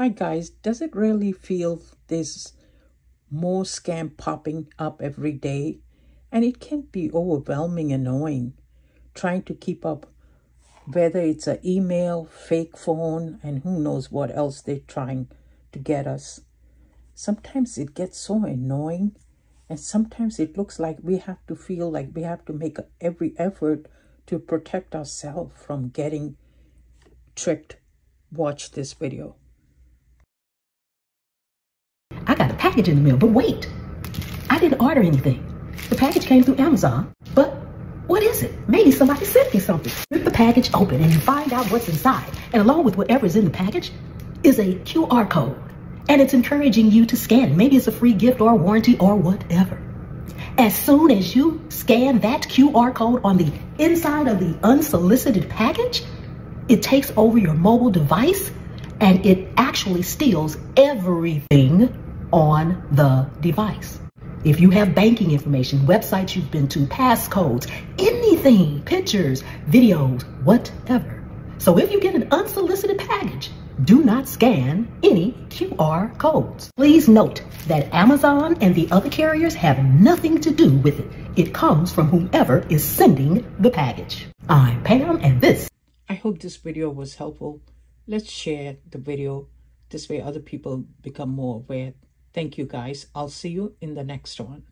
Hi guys, does it really feel there's more scam popping up every day? And it can be overwhelming, annoying, trying to keep up whether it's an email, fake phone, and who knows what else they're trying to get us. Sometimes it gets so annoying and sometimes it looks like we have to feel like we have to make every effort to protect ourselves from getting tricked. Watch this video. Package in the mail, but wait, I didn't order anything. The package came through Amazon, but what is it? Maybe somebody sent me something. Rip the package open and you find out what's inside. And along with whatever's in the package is a QR code and it's encouraging you to scan. Maybe it's a free gift or warranty or whatever. As soon as you scan that QR code on the inside of the unsolicited package, it takes over your mobile device and it actually steals everything on the device. If you have banking information, websites you've been to, passcodes, anything, pictures, videos, whatever. So if you get an unsolicited package, do not scan any QR codes. Please note that Amazon and the other carriers have nothing to do with it. It comes from whomever is sending the package. I'm Pam and this. I hope this video was helpful. Let's share the video. This way other people become more aware. Thank you guys. I'll see you in the next one.